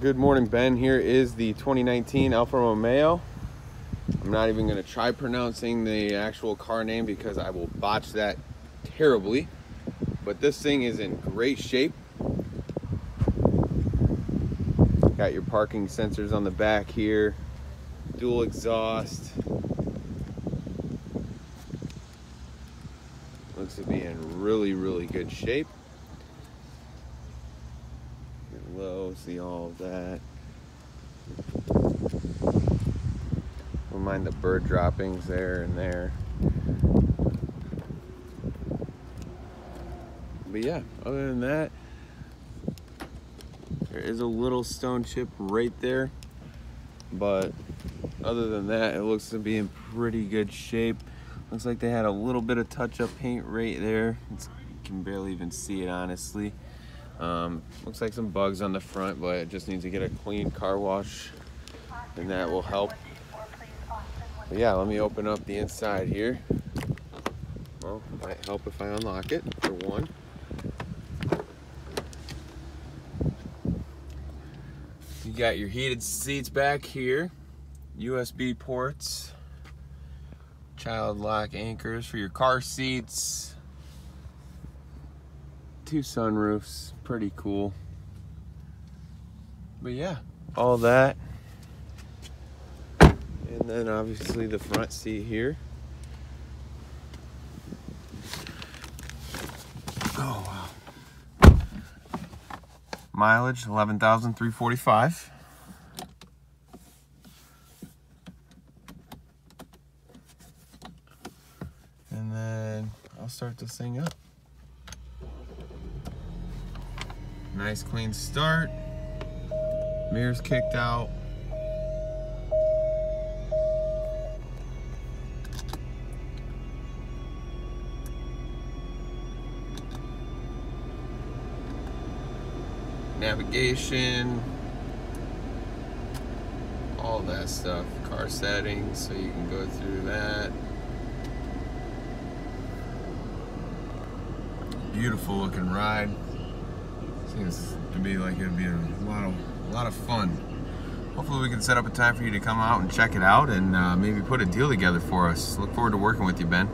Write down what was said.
Good morning, Ben. Here is the 2019 Alfa Romeo. I'm not even going to try pronouncing the actual car name because I will botch that terribly. But this thing is in great shape. Got your parking sensors on the back here, dual exhaust. Looks to be in really, really good shape. See all of that. Don't mind the bird droppings there and there. But yeah, other than that, there is a little stone chip right there. But other than that, it looks to be in pretty good shape. Looks like they had a little bit of touch-up paint right there. It's, you can barely even see it, honestly. Um, looks like some bugs on the front, but it just needs to get a clean car wash and that will help. But yeah, let me open up the inside here. Well, might help if I unlock it for one. You got your heated seats back here, USB ports, child lock anchors for your car seats, two sunroofs, pretty cool. But yeah, all that. And then obviously the front seat here. Oh wow. Mileage 11,345. And then I'll start this thing up. Nice clean start. Mirrors kicked out. Navigation. All that stuff. Car settings, so you can go through that. Beautiful looking ride. Seems to be like it'd be a lot of a lot of fun. Hopefully we can set up a time for you to come out and check it out and uh, maybe put a deal together for us. Look forward to working with you, Ben.